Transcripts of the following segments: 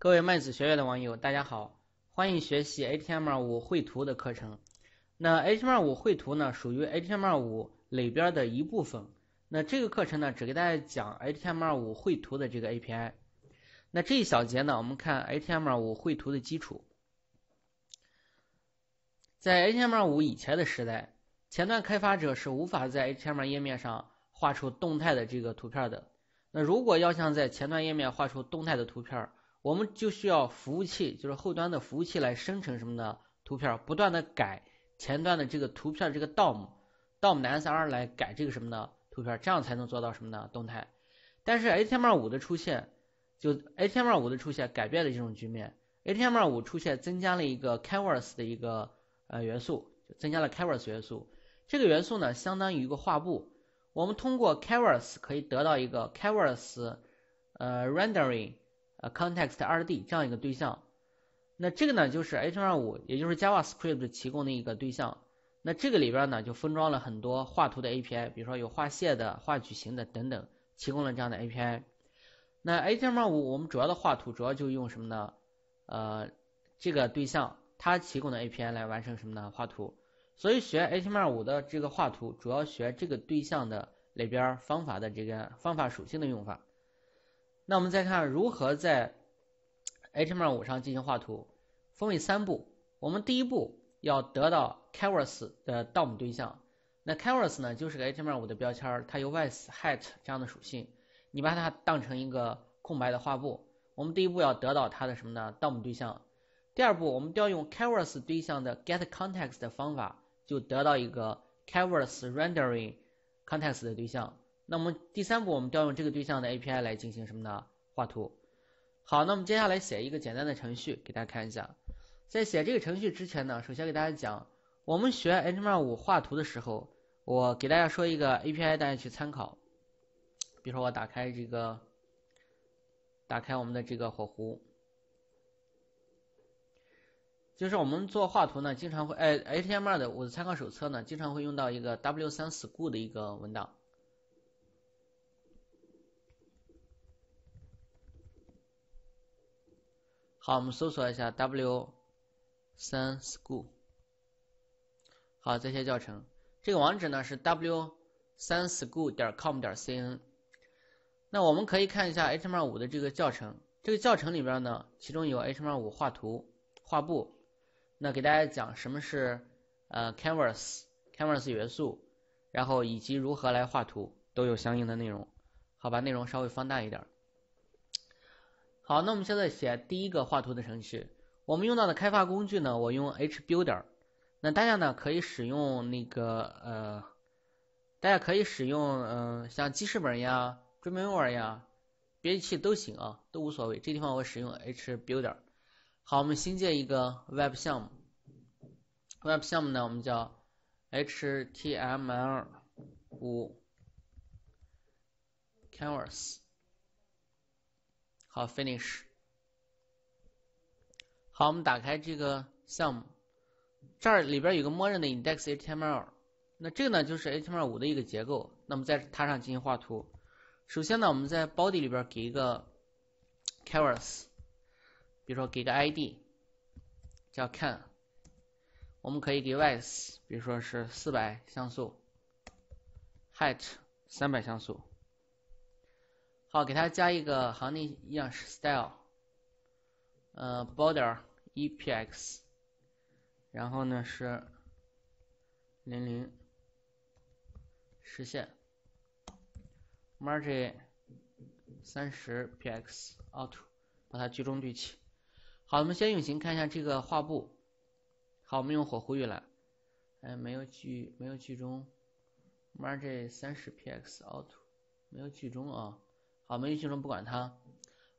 各位麦子学院的网友，大家好，欢迎学习 HTML5 绘图的课程。那 HTML5 绘图呢，属于 HTML5 里边的一部分。那这个课程呢，只给大家讲 HTML5 绘图的这个 API。那这一小节呢，我们看 HTML5 绘图的基础。在 HTML5 以前的时代，前端开发者是无法在 HTML 页面上画出动态的这个图片的。那如果要想在前端页面画出动态的图片，我们就需要服务器，就是后端的服务器来生成什么的图片，不断的改前端的这个图片这个 DOM，DOM 的 SR 来改这个什么的图片，这样才能做到什么呢？动态。但是 HTML5 的出现，就 HTML5 的出现改变了这种局面。HTML5 出现增加了一个 Canvas 的一个呃元素，就增加了 Canvas 元素。这个元素呢，相当于一个画布。我们通过 Canvas 可以得到一个 Canvas 呃 Rendering。呃，context 2D 这样一个对象，那这个呢就是 HTML5，也就是 JavaScript 提供的一个对象。那这个里边呢就封装了很多画图的 API，比如说有画线的、画矩形的等等，提供了这样的 API。那 HTML5 我们主要的画图主要就用什么呢？呃，这个对象它提供的 API 来完成什么呢？画图。所以学 HTML5 的这个画图，主要学这个对象的里边方法的这个方法属性的用法。那我们再看如何在 HTML5 上进行画图，分为三步。我们第一步要得到 Canvas 的 DOM 对象。那 Canvas 呢，就是个 HTML5 的标签，它有 width、height 这样的属性。你把它当成一个空白的画布。我们第一步要得到它的什么呢？DOM 对象。第二步，我们调用 Canvas 对象的 getContext 的方法，就得到一个 Canvas Rendering Context 的对象。那么第三步，我们调用这个对象的 API 来进行什么呢？画图。好，那么接下来写一个简单的程序给大家看一下。在写这个程序之前呢，首先给大家讲，我们学 HTML5 画图的时候，我给大家说一个 API，大家去参考。比如说我打开这个，打开我们的这个火狐，就是我们做画图呢，经常会哎 HTML 的我的参考手册呢，经常会用到一个 W3School 的一个文档。好，我们搜索一下 W 三 School。好，这些教程，这个网址呢是 W 三 School 点 com 点 cn。那我们可以看一下 HTML5 的这个教程，这个教程里边呢，其中有 HTML5 画图画布。那给大家讲什么是呃 Canvas，Canvas 元素，然后以及如何来画图，都有相应的内容。好，把内容稍微放大一点。好，那我们现在写第一个画图的程序。我们用到的开发工具呢，我用 HBuilder。那大家呢可以使用那个呃，大家可以使用嗯像记事本呀、Dreamweaver 呀、编辑器都行啊，都无所谓。这地方我使用 HBuilder。好，我们新建一个 Web 项目。Web 项目呢，我们叫 HTML5 Canvas。好，finish。好，我们打开这个项目，这儿里边有个默认的 index.html，那这个呢就是 HTML5 的一个结构。那么在它上进行画图，首先呢我们在 body 里边给一个 canvas，比如说给个 ID 叫 can，我们可以给 width，比如说是四百像素，height 三百像素。好，给它加一个行内样式 style，呃，border epx，然后呢是零零实现，margin 三十 px auto，把它居中对齐。好，我们先运行看一下这个画布。好，我们用火狐预览，哎，没有居没有居中，margin 三十 px auto，没有居中啊。好，没有记中不管它。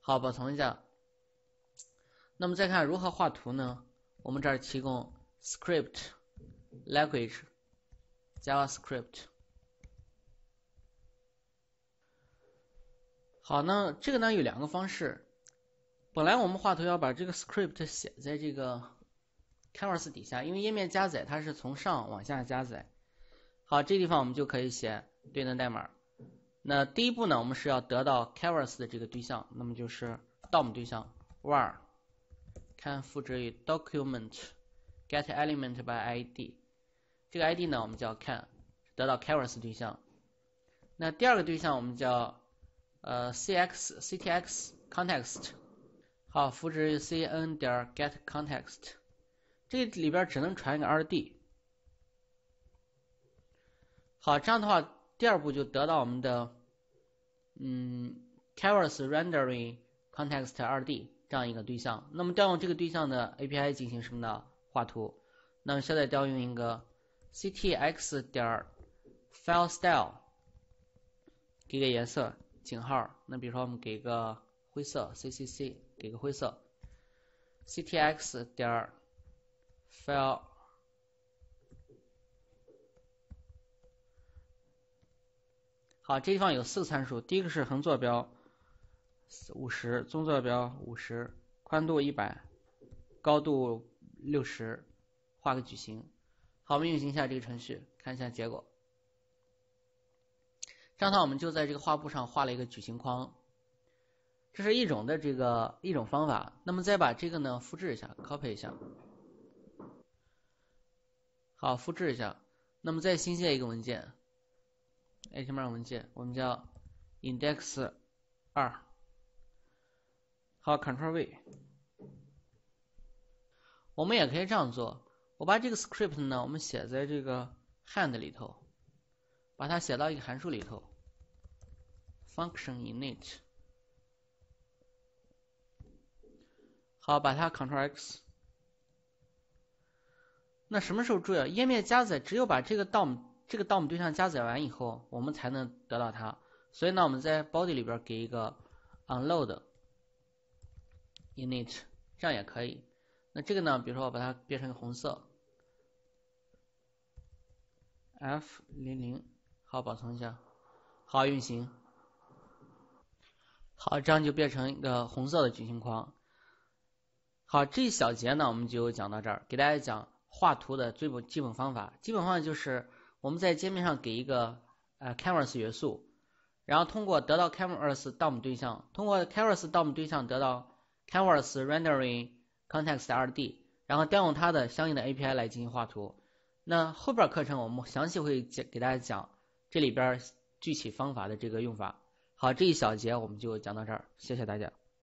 好，保存一下。那么再看如何画图呢？我们这儿提供 script language JavaScript。好，那这个呢有两个方式。本来我们画图要把这个 script 写在这个 Canvas 底下，因为页面加载它是从上往下加载。好，这地方我们就可以写对应的代码。那第一步呢，我们是要得到 Canvas 的这个对象，那么就是 DOM 对象。var 看复制于 document get element by id，这个 id 呢我们叫 can 得到 canvas 对象。那第二个对象我们叫呃 cx ctx context，好，复制于 cn 点 get context，这里边只能传一个 rd。好，这样的话第二步就得到我们的嗯 canvas rendering context 2D 这样一个对象。那么调用这个对象的 API 进行什么呢？画图。那么现在调用一个 ctx 点 file style，给个颜色井号。那比如说我们给个灰色 ccc，给个灰色 ctx 点 file。好，这地方有四个参数，第一个是横坐标五十，纵坐标五十，宽度一百，高度六十，画个矩形。好，我们运行一下这个程序，看一下结果。这样的话，我们就在这个画布上画了一个矩形框，这是一种的这个一种方法。那么再把这个呢复制一下，copy 一下。好，复制一下。那么再新建一个文件。HTML 文件，我们叫 index 二，好，Ctrl V。我们也可以这样做，我把这个 script 呢，我们写在这个 hand 里头，把它写到一个函数里头，function init。好，把它 Ctrl X。那什么时候注意啊？页面加载只有把这个 DOM。这个当我们对象加载完以后，我们才能得到它。所以呢，我们在 body 里边给一个 unload init，这样也可以。那这个呢，比如说我把它变成红色，f 零零，好，保存一下，好，运行。好，这样就变成一个红色的矩形框。好，这一小节呢，我们就讲到这儿，给大家讲画图的最本基本方法。基本方法就是。我们在界面上给一个呃 canvas 元素，然后通过得到 canvas DOM 对象，通过 canvas DOM 对象得到 canvas rendering context 2D，然后调用它的相应的 API 来进行画图。那后边课程我们详细会讲给大家讲这里边具体方法的这个用法。好，这一小节我们就讲到这儿，谢谢大家。